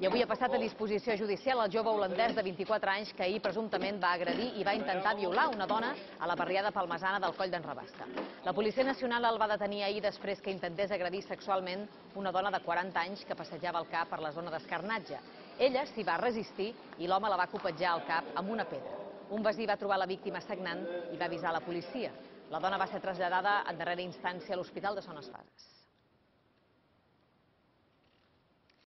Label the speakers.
Speaker 1: I avui ha passat a disposició judicial el jove holandès de 24 anys que ahir presumptament va agredir i va intentar violar una dona a la barriada palmesana del Coll d'en Rabasta. La Policia Nacional el va detenir ahir després que intentés agredir sexualment una dona de 40 anys que passejava el cap per la zona d'escarnatge. Ella s'hi va resistir i l'home la va copetjar al cap amb una pedra. Un vesí va trobar la víctima sagnant i va avisar la policia. La dona va ser traslladada en darrera instància a l'Hospital de Sones Fases.